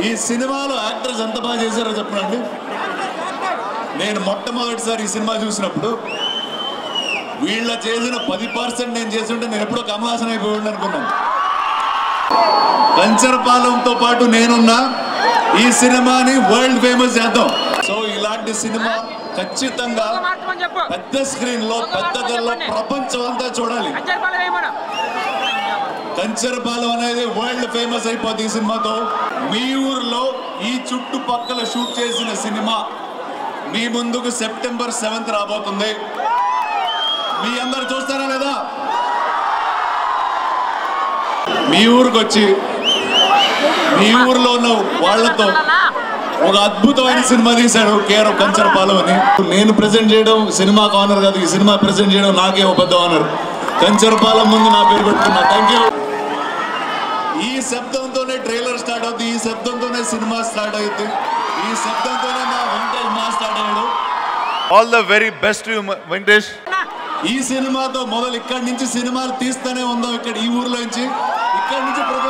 ఈ సినిమాలో యాక్టర్స్ ఎంత బాగా చేశారో చెప్పండి. నేను మొట్టమొదటిసారి ఈ సినిమా చూసినప్పుడు వీళ్ళ చేసిన పది పర్సెంట్ నేను చేస్తుంటే నేను ఎప్పుడో కమలాసన అయిపోయాడు అనుకున్నాను. కంచరపాలెంతో పాటు నేనున్నా. ఈ సినిమాని వరల్డ్ ఫేమస్ చేద్దాం. సో ఇలాంటి సినిమా ఖచ్చితంగా పెద్ద స్క్రీన్లో పెద్ద ప్రపంచం అంతా చూడాలి. కంచరపాలెం అనేది వరల్డ్ ఫేమస్ అయిపోతుంది ఈ సినిమాతో. మీ ఊర్లో ఈ చుట్టుపక్కల షూట్ చేసిన సినిమా మీ ముందుకు సెప్టెంబర్ సెవెంత్ రాబోతుంది. మీ అందరు చూస్తారా లేదా? మీ ఊరికి వచ్చి మీ ఊర్లో ఉన్న వాళ్ళతో ఒక అద్భుతమైన సినిమా తీశాడు కేఆర్ కంచరపాలెం అని. నేను ప్రెజెంట్ చేయడం సినిమాకు ఆనర్ కాదు ఈ సినిమా ప్రెజెంట్ చేయడం నాకే ఒక పెద్ద ఆనర్ కంచరపాలెం ముందు నా పేరు పెట్టుకున్నా. థ్యాంక్ యూ శబ్దంతోనే ట్రైలర్ స్టార్ట్ అవుతుంది ఈ శబ్దంతోనే సినిమా స్టార్ట్ అవుతుంది ఈ శబ్దంతోనే మా వెంకటేష్ మా స్టార్ట్ అయ్యాడు All the very best to you, Venkatesh. ఈ సినిమాతో మొదలు ఇక్కడి నుంచి సినిమాలు తీస్తూనే ఉందాం ఇక్కడ ఈ ఊర్లో నుంచి ఇక్కడి నుంచి ప్రపంచానికి